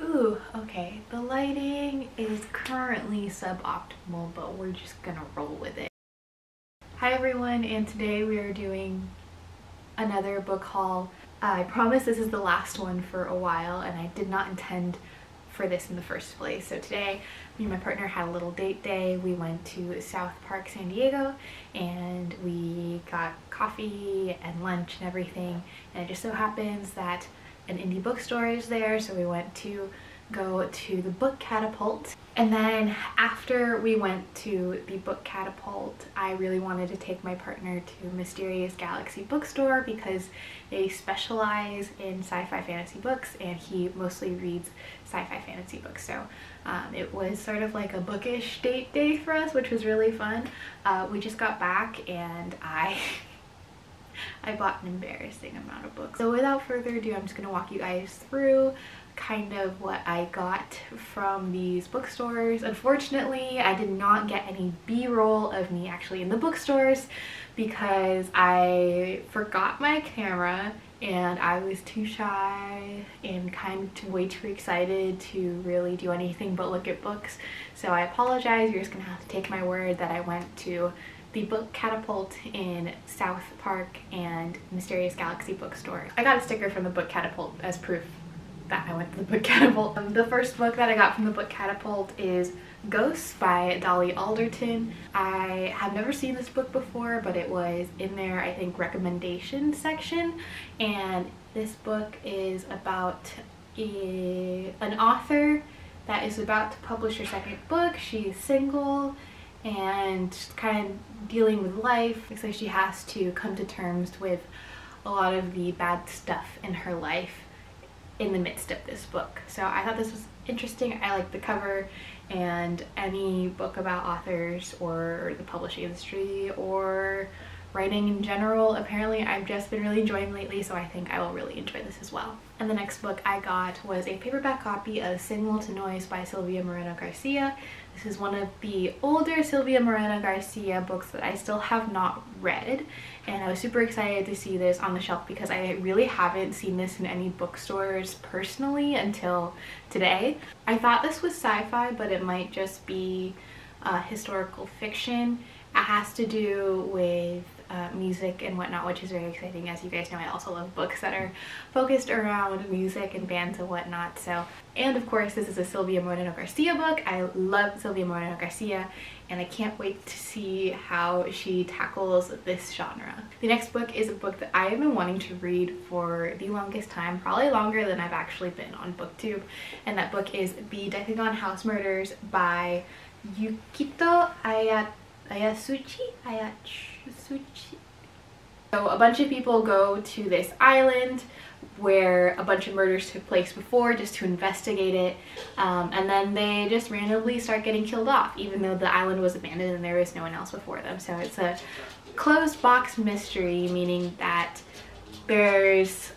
Ooh, okay. The lighting is currently suboptimal, but we're just gonna roll with it. Hi everyone, and today we are doing another book haul. I promise this is the last one for a while, and I did not intend for this in the first place. So today, me and my partner had a little date day. We went to South Park, San Diego, and we got coffee and lunch and everything. And it just so happens that an indie bookstore is there so we went to go to the book catapult. And then after we went to the book catapult I really wanted to take my partner to Mysterious Galaxy bookstore because they specialize in sci-fi fantasy books and he mostly reads sci-fi fantasy books. So um, it was sort of like a bookish date day for us which was really fun. Uh, we just got back and I I bought an embarrassing amount of books. So without further ado, I'm just going to walk you guys through kind of what I got from these bookstores. Unfortunately, I did not get any b-roll of me actually in the bookstores because I forgot my camera and I was too shy and kind of way too excited to really do anything but look at books. So I apologize, you're just gonna have to take my word that I went to the book catapult in South Park and Mysterious Galaxy bookstore. I got a sticker from the book catapult as proof that I went to the book catapult. Um, the first book that I got from the book catapult is Ghosts by Dolly Alderton. I have never seen this book before but it was in their I think recommendation section and this book is about a, an author that is about to publish her second book. She's single and kind of dealing with life. So she has to come to terms with a lot of the bad stuff in her life in the midst of this book. So I thought this was interesting. I like the cover and any book about authors or the publishing industry or writing in general apparently I've just been really enjoying lately so I think I will really enjoy this as well. And the next book I got was a paperback copy of Signal to Noise by Silvia Moreno Garcia. This is one of the older Silvia Moreno Garcia books that I still have not read and I was super excited to see this on the shelf because I really haven't seen this in any bookstores personally until today. I thought this was sci-fi but it might just be uh, historical fiction. It has to do with uh, music and whatnot, which is very exciting. As you guys know, I also love books that are focused around music and bands and whatnot. So, and of course, this is a Silvia Moreno Garcia book. I love Silvia Moreno Garcia and I can't wait to see how she tackles this genre. The next book is a book that I have been wanting to read for the longest time, probably longer than I've actually been on booktube, and that book is The Decagon House Murders by Yukito Ayat Ayasuchi? Ayatsuchi? So a bunch of people go to this island where a bunch of murders took place before just to investigate it um, and then they just randomly start getting killed off even though the island was abandoned and there was no one else before them so it's a closed box mystery meaning that there's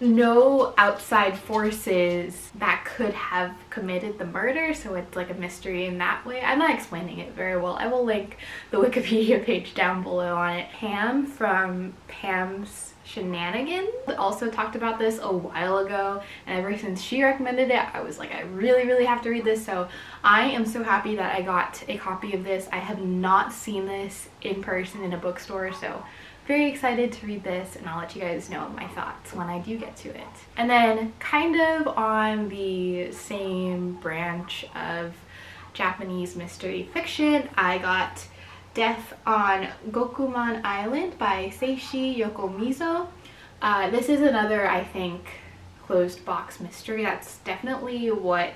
no outside forces that could have committed the murder so it's like a mystery in that way. I'm not explaining it very well. I will link the wikipedia page down below on it. Pam from pam's shenanigans. Also talked about this a while ago and ever since she recommended it i was like i really really have to read this. So i am so happy that i got a copy of this. I have not seen this in person in a bookstore so very excited to read this and I'll let you guys know my thoughts when I do get to it. And then kind of on the same branch of Japanese mystery fiction, I got Death on Gokumon Island by Seishi Yokomizo. Uh, this is another, I think, closed box mystery. That's definitely what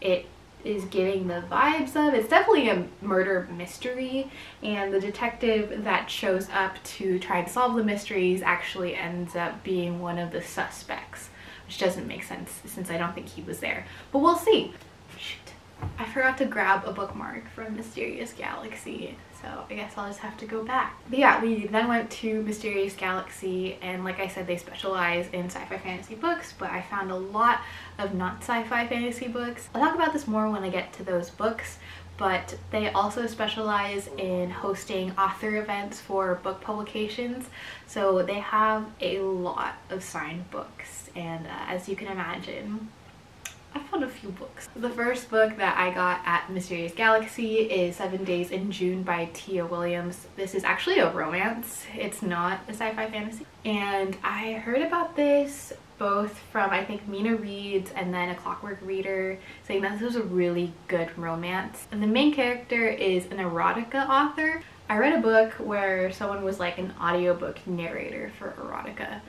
it is getting the vibes of. It's definitely a murder mystery and the detective that shows up to try and solve the mysteries actually ends up being one of the suspects, which doesn't make sense since I don't think he was there. But we'll see. Shoot. I forgot to grab a bookmark from Mysterious Galaxy so I guess I'll just have to go back. But yeah, we then went to Mysterious Galaxy and like I said, they specialize in sci-fi fantasy books, but I found a lot of not sci-fi fantasy books. I'll talk about this more when I get to those books, but they also specialize in hosting author events for book publications. So they have a lot of signed books and uh, as you can imagine, I found a few books. The first book that I got at Mysterious Galaxy is Seven Days in June by Tia Williams. This is actually a romance. It's not a sci-fi fantasy. And I heard about this both from I think Mina Reads and then A Clockwork Reader saying that this was a really good romance. And the main character is an erotica author. I read a book where someone was like an audiobook narrator for erotica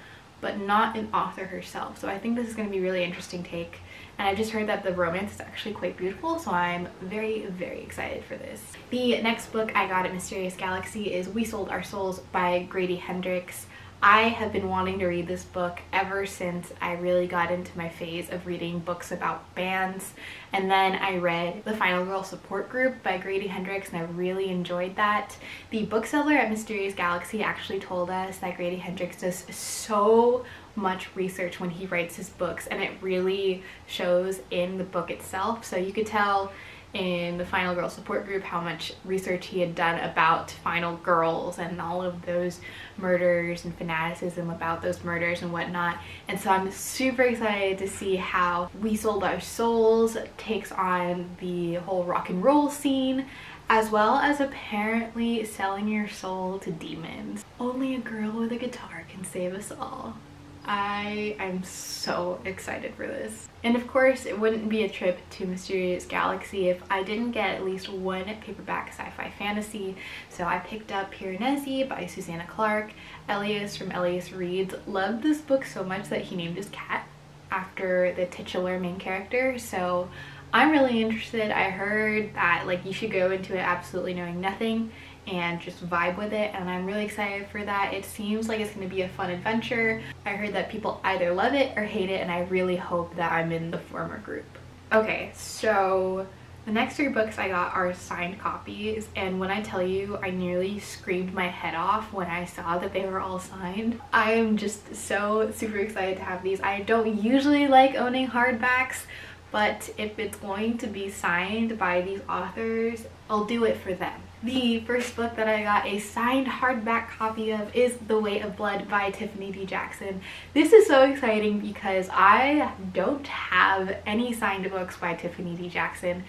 but not an author herself. So I think this is going to be a really interesting take. And I've just heard that the romance is actually quite beautiful, so I'm very, very excited for this. The next book I got at Mysterious Galaxy is We Sold Our Souls by Grady Hendrix. I have been wanting to read this book ever since I really got into my phase of reading books about bands and then I read The Final Girl Support Group by Grady Hendrix and I really enjoyed that. The bookseller at Mysterious Galaxy actually told us that Grady Hendrix does so much research when he writes his books and it really shows in the book itself so you could tell in the Final Girl support group how much research he had done about Final Girls and all of those murders and fanaticism about those murders and whatnot. And so I'm super excited to see how We Sold Our Souls takes on the whole rock and roll scene as well as apparently selling your soul to demons. Only a girl with a guitar can save us all. I am so excited for this. And of course, it wouldn't be a trip to Mysterious Galaxy if I didn't get at least one paperback sci-fi fantasy. So I picked up Piranesi by Susanna Clarke. Ellias from Ellias Reads loved this book so much that he named his cat after the titular main character. So I'm really interested. I heard that like you should go into it absolutely knowing nothing and just vibe with it and I'm really excited for that. It seems like it's going to be a fun adventure. I heard that people either love it or hate it and I really hope that I'm in the former group. Okay, so the next three books I got are signed copies and when I tell you I nearly screamed my head off when I saw that they were all signed. I am just so super excited to have these. I don't usually like owning hardbacks but if it's going to be signed by these authors, I'll do it for them. The first book that I got a signed hardback copy of is The Weight of Blood by Tiffany D. Jackson. This is so exciting because I don't have any signed books by Tiffany D. Jackson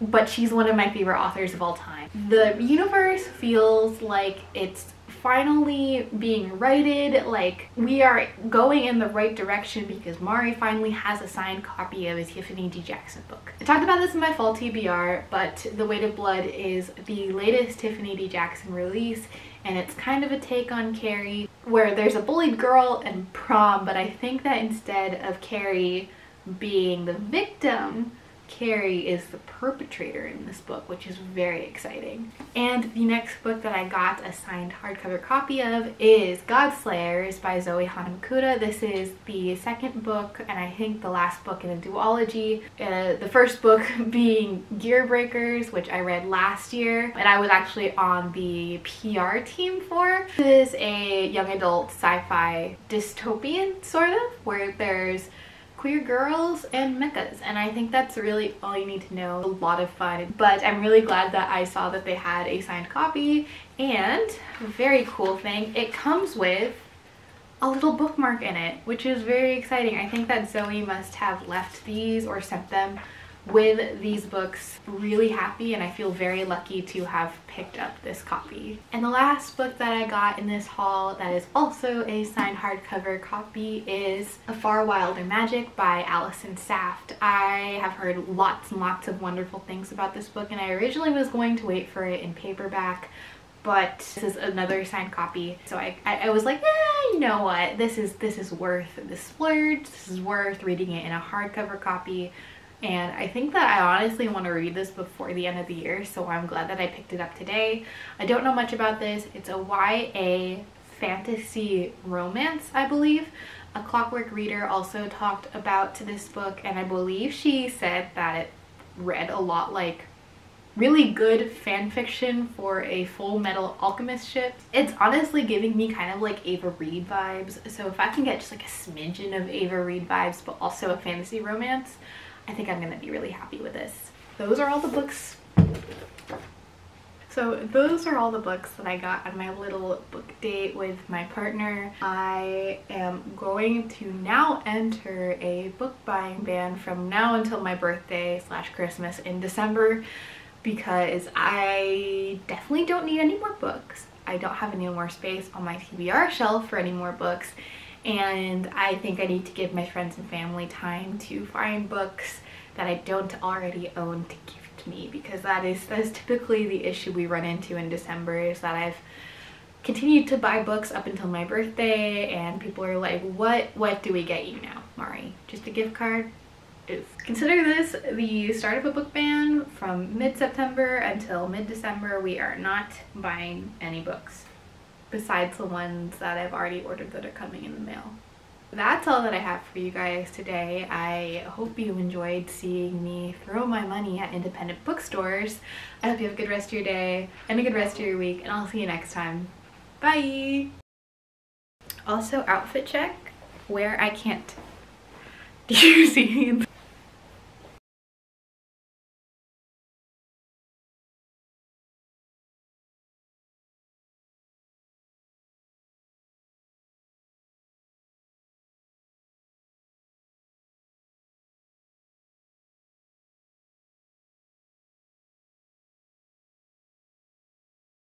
but she's one of my favorite authors of all time. The universe feels like it's finally being righted like we are going in the right direction because Mari finally has a signed copy of his Tiffany D. Jackson book. I talked about this in my fall TBR but The Weight of Blood is the latest Tiffany D. Jackson release and it's kind of a take on Carrie where there's a bullied girl and prom but I think that instead of Carrie being the victim Carrie is the perpetrator in this book, which is very exciting. And the next book that I got a signed hardcover copy of is Godslayers by Zoe Hana Mikuta. This is the second book and I think the last book in a duology. Uh, the first book being Gearbreakers, which I read last year and I was actually on the PR team for. This is a young adult sci-fi dystopian sort of where there's queer girls and mechas and I think that's really all you need to know. A lot of fun but I'm really glad that I saw that they had a signed copy and very cool thing it comes with a little bookmark in it which is very exciting. I think that Zoe must have left these or sent them with these books really happy and I feel very lucky to have picked up this copy. And the last book that I got in this haul that is also a signed hardcover copy is A Far Wilder Magic by Allison Saft. I have heard lots and lots of wonderful things about this book and I originally was going to wait for it in paperback but this is another signed copy so I, I, I was like eh, you know what this is this is worth the splurge this is worth reading it in a hardcover copy and I think that I honestly want to read this before the end of the year so I'm glad that I picked it up today. I don't know much about this. It's a YA fantasy romance I believe. A Clockwork Reader also talked about this book and I believe she said that it read a lot like really good fan fiction for a Fullmetal Alchemist ship. It's honestly giving me kind of like Ava Reid vibes so if I can get just like a smidgen of Ava Reid vibes but also a fantasy romance I think I'm gonna be really happy with this. Those are all the books. So those are all the books that I got on my little book date with my partner. I am going to now enter a book buying ban from now until my birthday slash Christmas in December because I definitely don't need any more books. I don't have any more space on my TBR shelf for any more books and I think I need to give my friends and family time to find books that I don't already own to gift me because that is that is typically the issue we run into in December is that I've continued to buy books up until my birthday and people are like what what do we get you now Mari? Just a gift card? Is Consider this the start of a book ban from mid-September until mid-December. We are not buying any books besides the ones that I've already ordered that are coming in the mail that's all that I have for you guys today. I hope you enjoyed seeing me throw my money at independent bookstores. I hope you have a good rest of your day and a good rest of your week and I'll see you next time. Bye! Also outfit check where I can't. Do you see